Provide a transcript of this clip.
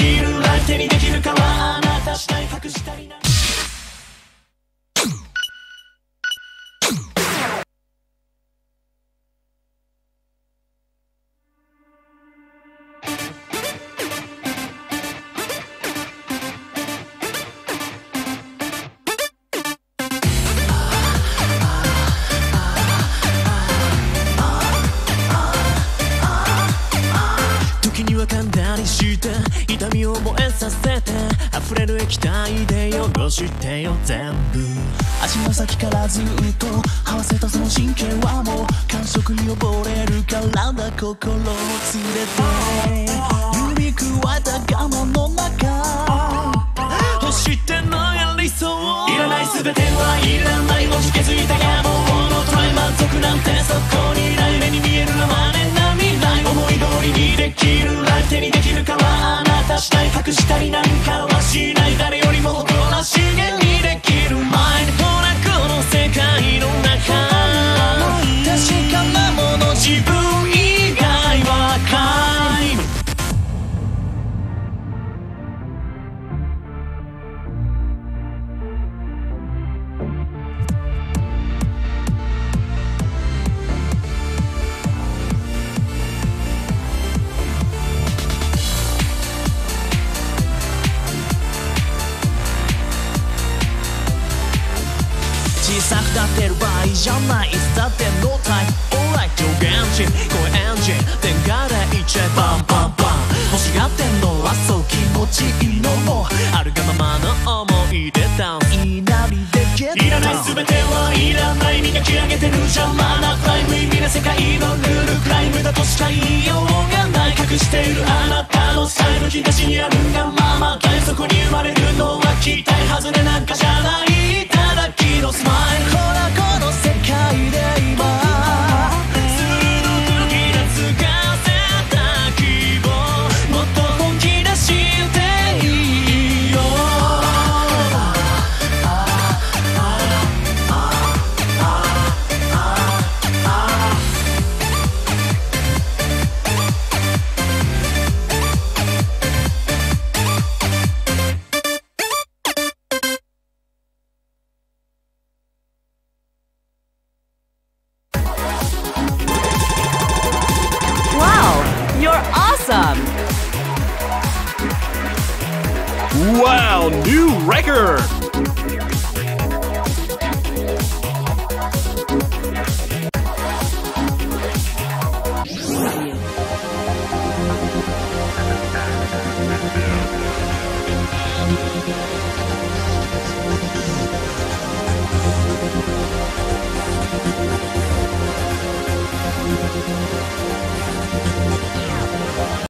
きる相手れる液体で汚してよ全部。足の先からずっと合わせたその神経はもう感触に溺れるからだ心を連れて。指くわえた我慢の中。欲してのや理想いらない全てはいらない。文字削いた野望のトライ満足なんてそこにない目に見えるのまねな未来思い通りにできる。相手にできるかはあなた次第。隠したりなんかは。しない小さく立ってる場合じゃないいつだってノータイムオーライ上限値声エンジン電化でいっちゃえバンバンバン欲しがってんのはそう気持ちいいのもあるがままの思い出ダウンいいなりでゲットいらない全てはいらない磨き上げてる邪魔なプライム意味な世界のルールクライムだとしか言いようがない隠しているあなた。Wow, new record!